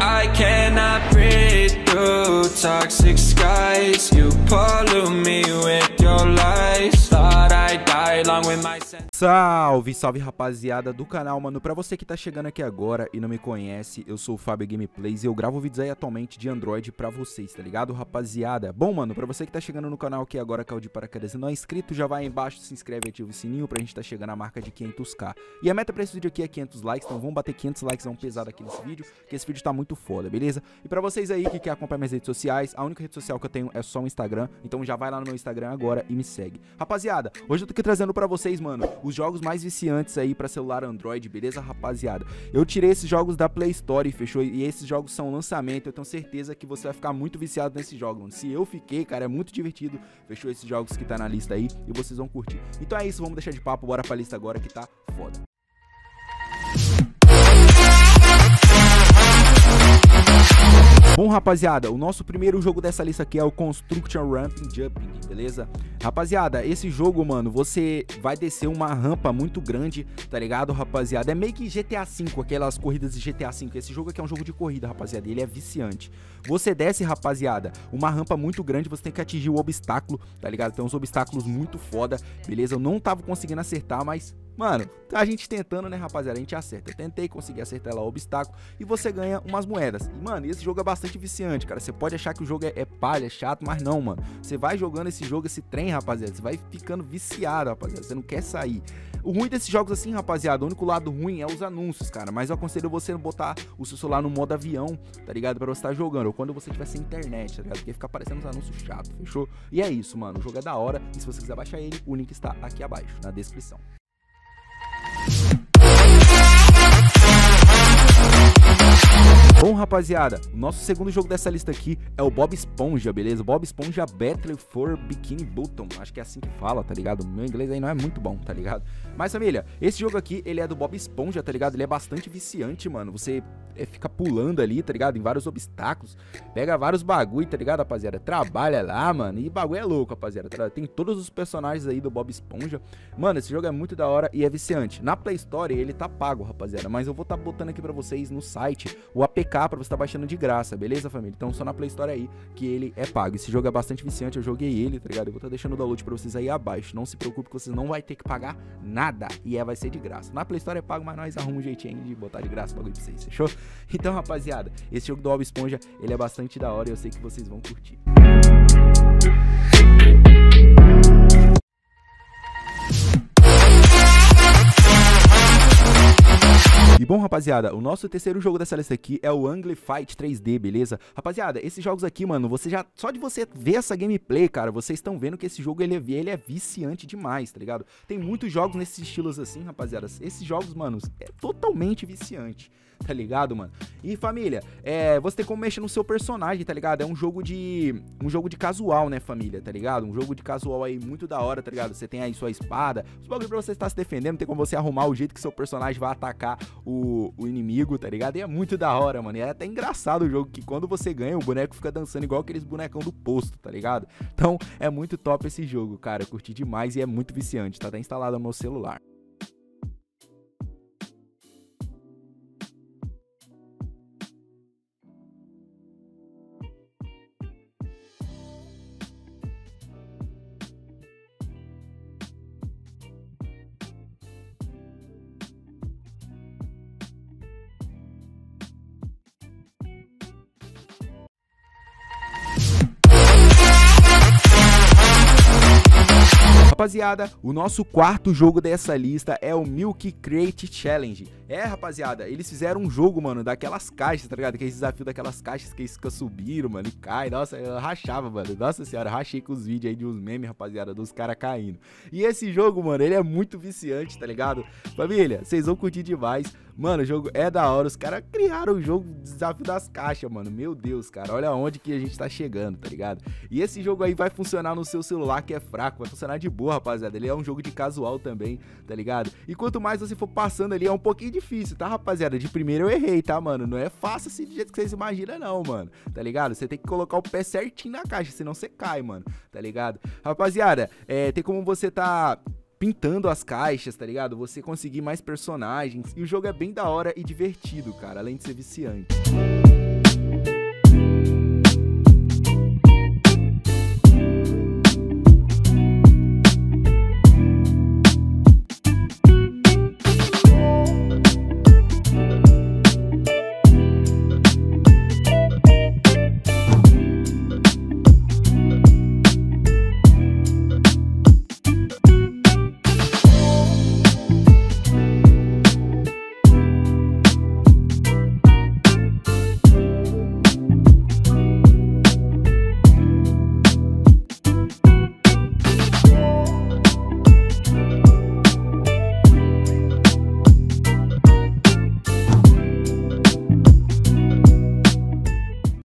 I cannot breathe through toxic skies. You pollute Salve, salve rapaziada do canal, mano. Pra você que tá chegando aqui agora e não me conhece, eu sou o Fábio Gameplays e eu gravo vídeos aí atualmente de Android pra vocês, tá ligado, rapaziada? Bom, mano, pra você que tá chegando no canal aqui agora, caiu de paraquedas e não é inscrito, já vai aí embaixo, se inscreve e ativa o sininho pra gente tá chegando à marca de 500k. E a meta pra esse vídeo aqui é 500 likes, então vamos bater 500 likes, é um pesado aqui nesse vídeo, que esse vídeo tá muito foda, beleza? E pra vocês aí que quer acompanhar minhas redes sociais, a única rede social que eu tenho é só o Instagram, então já vai lá no meu Instagram agora e me segue. Rapaziada, hoje eu tô aqui trazendo pra vocês, mano, os jogos mais viciantes aí pra celular Android, beleza, rapaziada? Eu tirei esses jogos da Play Store, fechou? E esses jogos são lançamento, eu tenho certeza que você vai ficar muito viciado nesses jogos, mano. Se eu fiquei, cara, é muito divertido, fechou? Esses jogos que tá na lista aí e vocês vão curtir. Então é isso, vamos deixar de papo, bora pra lista agora que tá foda. Bom, rapaziada, o nosso primeiro jogo dessa lista aqui é o Construction Ramping Jumping, beleza? Rapaziada, esse jogo, mano, você vai descer uma rampa muito grande, tá ligado, rapaziada? É meio que GTA V, aquelas corridas de GTA V. Esse jogo aqui é um jogo de corrida, rapaziada, ele é viciante. Você desce, rapaziada, uma rampa muito grande, você tem que atingir o obstáculo, tá ligado? Tem uns obstáculos muito foda, beleza? Eu não tava conseguindo acertar, mas Mano, a gente tentando, né, rapaziada? A gente acerta. Eu tentei conseguir acertar lá o obstáculo e você ganha umas moedas. E, mano, esse jogo é bastante viciante, cara. Você pode achar que o jogo é, é palha, é chato, mas não, mano. Você vai jogando esse jogo, esse trem, rapaziada. Você vai ficando viciado, rapaziada. Você não quer sair. O ruim desses jogos assim, rapaziada, o único lado ruim é os anúncios, cara. Mas eu aconselho você botar o seu celular no modo avião, tá ligado? Pra você estar tá jogando. Ou quando você tiver sem internet, tá ligado? Porque fica aparecendo uns anúncios chatos, fechou? E é isso, mano. O jogo é da hora. E se você quiser baixar ele, o link está aqui abaixo, na descrição. Bom, rapaziada, o nosso segundo jogo dessa lista aqui é o Bob Esponja, beleza? Bob Esponja Battle for Bikini Bottom, acho que é assim que fala, tá ligado? Meu inglês aí não é muito bom, tá ligado? Mas, família, esse jogo aqui, ele é do Bob Esponja, tá ligado? Ele é bastante viciante, mano. Você fica pulando ali, tá ligado? Em vários obstáculos, pega vários bagulho, tá ligado, rapaziada? Trabalha lá, mano, e bagulho é louco, rapaziada. Tá Tem todos os personagens aí do Bob Esponja. Mano, esse jogo é muito da hora e é viciante. Na Play Store, ele tá pago, rapaziada, mas eu vou tá botando aqui pra vocês no site o APK pra você tá baixando de graça, beleza, família? Então só na Play Store aí que ele é pago. Esse jogo é bastante viciante, eu joguei ele, tá ligado? Eu vou tá deixando o download pra vocês aí abaixo. Não se preocupe que vocês não vai ter que pagar nada e é, vai ser de graça. Na Play Store é pago, mas nós arrumamos um jeitinho de botar de graça o bagulho pra vocês, fechou? Então, rapaziada, esse jogo do Bob Esponja, ele é bastante da hora e eu sei que vocês vão curtir. E bom, rapaziada, o nosso terceiro jogo dessa lista aqui é o Angle Fight 3D, beleza? Rapaziada, esses jogos aqui, mano, você já... Só de você ver essa gameplay, cara, vocês estão vendo que esse jogo, ele é, ele é viciante demais, tá ligado? Tem muitos jogos nesses estilos assim, rapaziada. Esses jogos, mano, é totalmente viciante tá ligado, mano? E família, é, você tem como mexer no seu personagem, tá ligado? É um jogo de um jogo de casual, né, família, tá ligado? Um jogo de casual aí muito da hora, tá ligado? Você tem aí sua espada, os bagulho pra você estar se defendendo, tem como você arrumar o jeito que seu personagem vai atacar o, o inimigo, tá ligado? E é muito da hora, mano. E é até engraçado o jogo que quando você ganha, o boneco fica dançando igual aqueles bonecão do posto, tá ligado? Então, é muito top esse jogo, cara. Eu curti demais e é muito viciante, tá até instalado no meu celular. Rapaziada, o nosso quarto jogo dessa lista é o Milk Crate Challenge. É, rapaziada, eles fizeram um jogo, mano, daquelas caixas, tá ligado? Aquele desafio daquelas caixas que eles subiram, mano, e cai. Nossa, eu rachava, mano. Nossa senhora, rachei com os vídeos aí de uns memes, rapaziada, dos caras caindo. E esse jogo, mano, ele é muito viciante, tá ligado? Família, vocês vão curtir demais. Mano, o jogo é da hora. Os caras criaram o jogo Desafio das Caixas, mano. Meu Deus, cara. Olha onde que a gente tá chegando, tá ligado? E esse jogo aí vai funcionar no seu celular que é fraco. Vai funcionar de boa, rapaziada. Ele é um jogo de casual também, tá ligado? E quanto mais você for passando ali, é um pouquinho difícil, tá, rapaziada? De primeiro eu errei, tá, mano? Não é fácil assim do jeito que vocês imaginam, não, mano. Tá ligado? Você tem que colocar o pé certinho na caixa, senão você cai, mano. Tá ligado? Rapaziada, é, tem como você tá pintando as caixas, tá ligado? Você conseguir mais personagens. E o jogo é bem da hora e divertido, cara, além de ser viciante.